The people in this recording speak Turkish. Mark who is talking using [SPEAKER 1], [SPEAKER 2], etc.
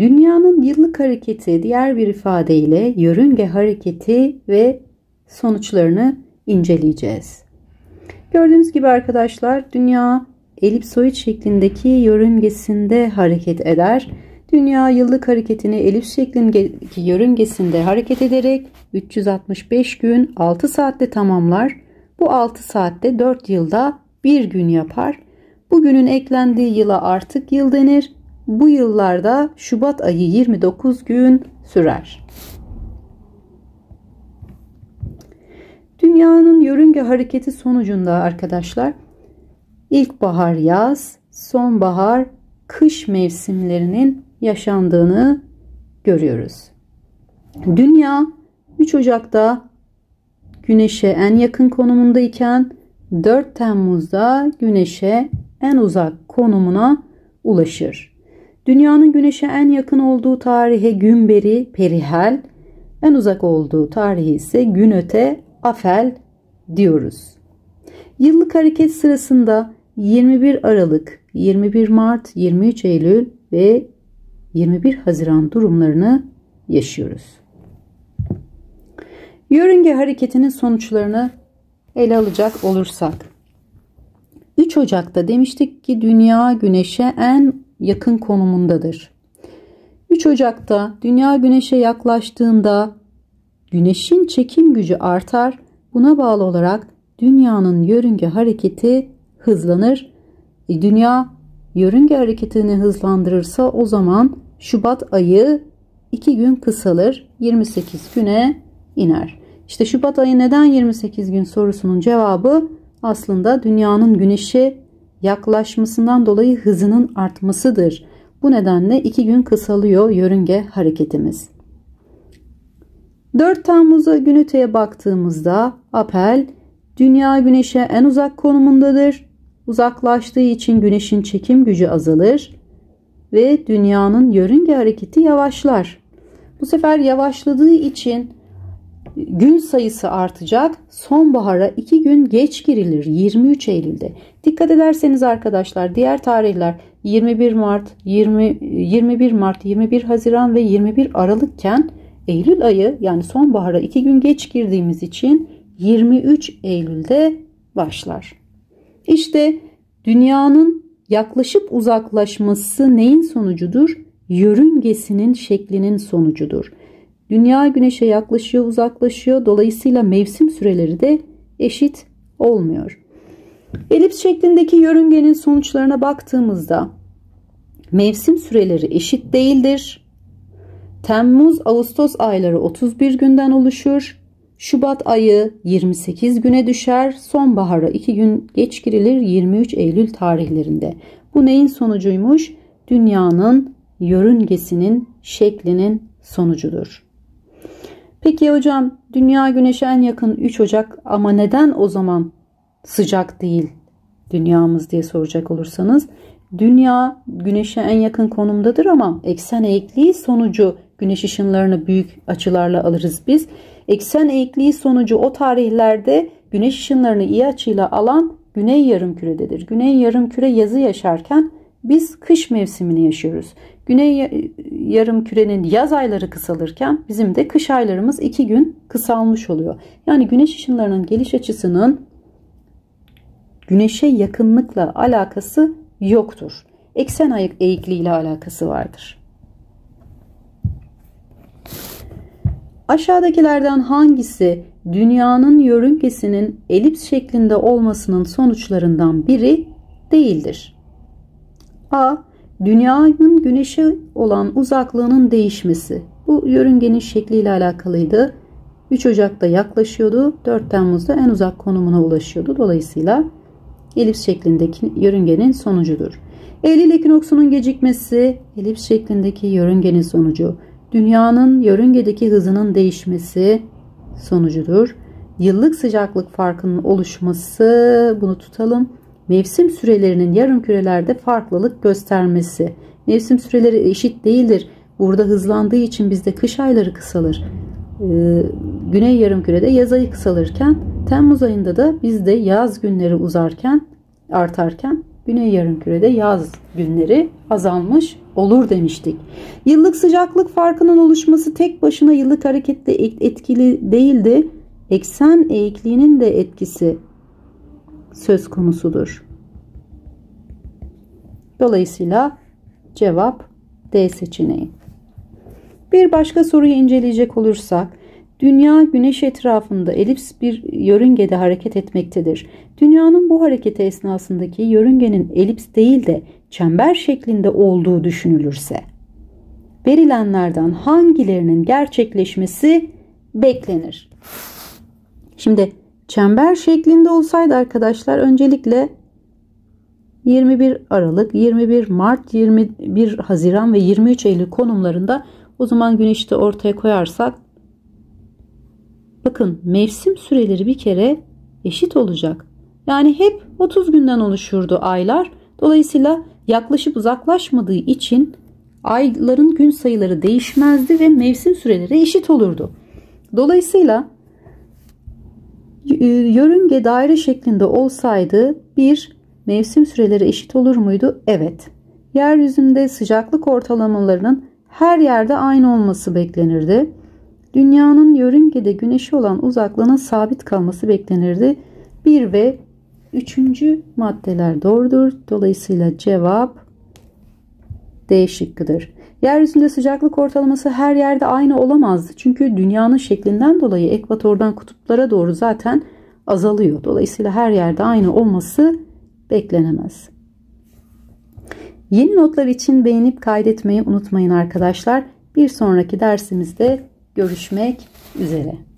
[SPEAKER 1] Dünyanın yıllık hareketi diğer bir ifadeyle yörünge hareketi ve sonuçlarını inceleyeceğiz. Gördüğünüz gibi arkadaşlar dünya elipsoid şeklindeki yörüngesinde hareket eder. Dünya yıllık hareketini elips şeklindeki yörüngesinde hareket ederek 365 gün 6 saatte tamamlar. Bu 6 saatte 4 yılda bir gün yapar. Bu günün eklendiği yıla artık yıl denir. Bu yıllarda Şubat ayı 29 gün sürer. Dünyanın yörünge hareketi sonucunda arkadaşlar ilkbahar yaz, sonbahar kış mevsimlerinin yaşandığını görüyoruz. Dünya 3 Ocak'ta Güneş'e en yakın konumundayken 4 Temmuz'da Güneş'e en uzak konumuna ulaşır. Dünyanın Güneş'e en yakın olduğu tarihe günberi perihel, en uzak olduğu tarihi ise gün öte afel diyoruz. Yıllık hareket sırasında 21 Aralık, 21 Mart, 23 Eylül ve 21 Haziran durumlarını yaşıyoruz. Yörünge hareketinin sonuçlarını ele alacak olursak 3 Ocak'ta demiştik ki dünya güneşe en yakın konumundadır. 3 Ocak'ta dünya güneşe yaklaştığında güneşin çekim gücü artar. Buna bağlı olarak dünyanın yörünge hareketi hızlanır. E, dünya yörünge hareketini hızlandırırsa o zaman Şubat ayı 2 gün kısalır. 28 güne iner. İşte Şubat ayı neden 28 gün sorusunun cevabı aslında dünyanın güneşe yaklaşmasından dolayı hızının artmasıdır. Bu nedenle 2 gün kısalıyor yörünge hareketimiz. 4 Temmuz'a gün öteye baktığımızda Apel dünya güneşe en uzak konumundadır. Uzaklaştığı için güneşin çekim gücü azalır ve dünyanın yörünge hareketi yavaşlar. Bu sefer yavaşladığı için gün sayısı artacak. Sonbahara 2 gün geç girilir 23 Eylül'de. Dikkat ederseniz arkadaşlar diğer tarihler 21 Mart, 20, 21 Mart, 21 Haziran ve 21 Aralıkken Eylül ayı yani sonbahara 2 gün geç girdiğimiz için 23 Eylül'de başlar. İşte dünyanın yaklaşıp uzaklaşması neyin sonucudur? Yörüngesinin şeklinin sonucudur. Dünya güneşe yaklaşıyor, uzaklaşıyor. Dolayısıyla mevsim süreleri de eşit olmuyor. Elips şeklindeki yörüngenin sonuçlarına baktığımızda mevsim süreleri eşit değildir. Temmuz-Ağustos ayları 31 günden oluşur. Şubat ayı 28 güne düşer. Sonbahara 2 gün geç girilir 23 Eylül tarihlerinde. Bu neyin sonucuymuş? Dünyanın yörüngesinin şeklinin sonucudur. Peki hocam dünya güneşe en yakın 3 Ocak ama neden o zaman sıcak değil dünyamız diye soracak olursanız dünya güneşe en yakın konumdadır ama eksen eğikliği sonucu güneş ışınlarını büyük açılarla alırız biz. Eksen eğikliği sonucu o tarihlerde güneş ışınlarını iyi açıyla alan güney yarımkürededir. Güney yarımküre yazı yaşarken biz kış mevsimini yaşıyoruz. Güney yarım kürenin yaz ayları kısalırken bizim de kış aylarımız iki gün kısalmış oluyor. Yani güneş ışınlarının geliş açısının güneşe yakınlıkla alakası yoktur. Eksen eğikliği ile alakası vardır. Aşağıdakilerden hangisi dünyanın yörüngesinin elips şeklinde olmasının sonuçlarından biri değildir? A. Dünyanın güneşe olan uzaklığının değişmesi. Bu yörüngenin şekliyle alakalıydı. 3 Ocak'ta yaklaşıyordu. 4 Temmuz'da en uzak konumuna ulaşıyordu. Dolayısıyla elips şeklindeki yörüngenin sonucudur. Eylül ekinoksunun gecikmesi elips şeklindeki yörüngenin sonucu. Dünyanın yörüngedeki hızının değişmesi sonucudur. Yıllık sıcaklık farkının oluşması bunu tutalım mevsim sürelerinin yarım kürelerde farklılık göstermesi. Mevsim süreleri eşit değildir. Burada hızlandığı için bizde kış ayları kısalır. Ee, güney yarım kürede yaz ayı kısalırken Temmuz ayında da bizde yaz günleri uzarken artarken Güney yarımkürede yaz günleri azalmış olur demiştik. Yıllık sıcaklık farkının oluşması tek başına yıllık harekette etkili değildi. Eksen eğikliğinin de etkisi söz konusudur. Dolayısıyla cevap D seçeneği. Bir başka soruyu inceleyecek olursak, Dünya güneş etrafında elips bir yörüngede hareket etmektedir. Dünyanın bu hareketi esnasındaki yörüngenin elips değil de çember şeklinde olduğu düşünülürse, verilenlerden hangilerinin gerçekleşmesi beklenir? Şimdi çember şeklinde olsaydı arkadaşlar öncelikle 21 Aralık, 21 Mart, 21 Haziran ve 23 Eylül konumlarında o zaman güneşi de ortaya koyarsak bakın mevsim süreleri bir kere eşit olacak. Yani hep 30 günden oluşurdu aylar. Dolayısıyla yaklaşıp uzaklaşmadığı için ayların gün sayıları değişmezdi ve mevsim süreleri eşit olurdu. Dolayısıyla yörünge daire şeklinde olsaydı bir mevsim süreleri eşit olur muydu? Evet. Yeryüzünde sıcaklık ortalamalarının her yerde aynı olması beklenirdi. Dünyanın yörüngede güneşi olan uzaklığına sabit kalması beklenirdi. 1 ve 3. maddeler doğrudur. Dolayısıyla cevap D şıkkıdır. Yeryüzünde sıcaklık ortalaması her yerde aynı olamazdı. Çünkü dünyanın şeklinden dolayı ekvatordan kutuplara doğru zaten azalıyor. Dolayısıyla her yerde aynı olması beklenemez. Yeni notlar için beğenip kaydetmeyi unutmayın arkadaşlar. Bir sonraki dersimizde görüşmek üzere.